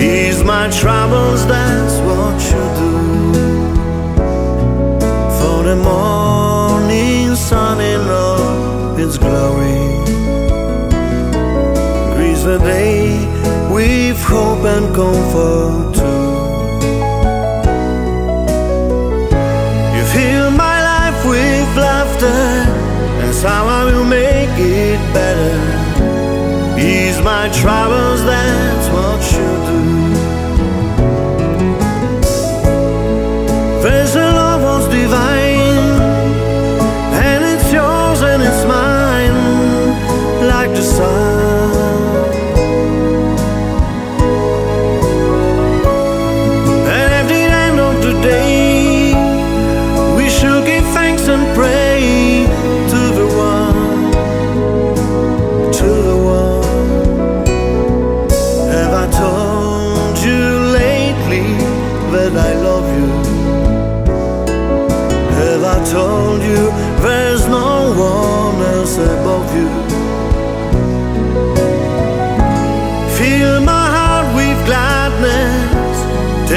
ease my troubles, that's what you do. For the morning sun in all its glory greets the day with hope and comfort too. You fill my life with laughter, and somehow you make it better. Ease my troubles, that's what you do.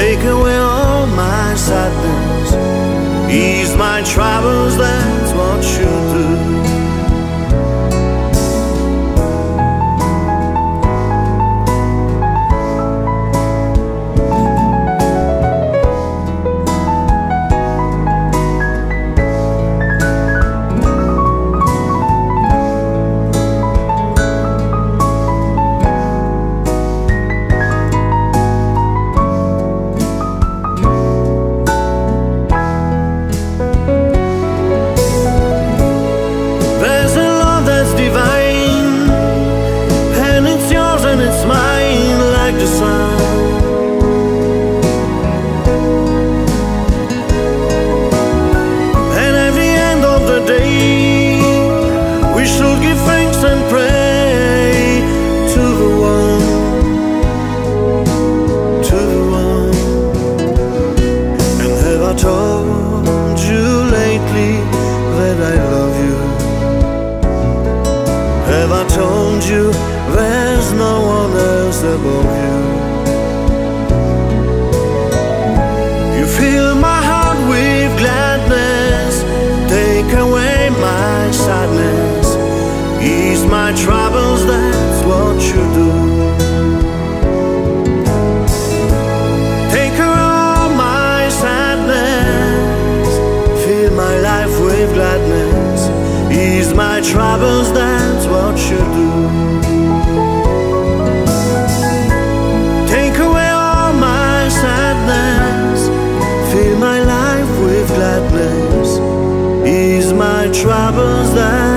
Take away all my sadness, ease my troubles, that's what you do. Told you there's no one else above you? You fill my heart with gladness, take away my sadness, ease my troubles, that's what you do. Take away all my sadness, fill my life with gladness, ease my troubles, that's fill my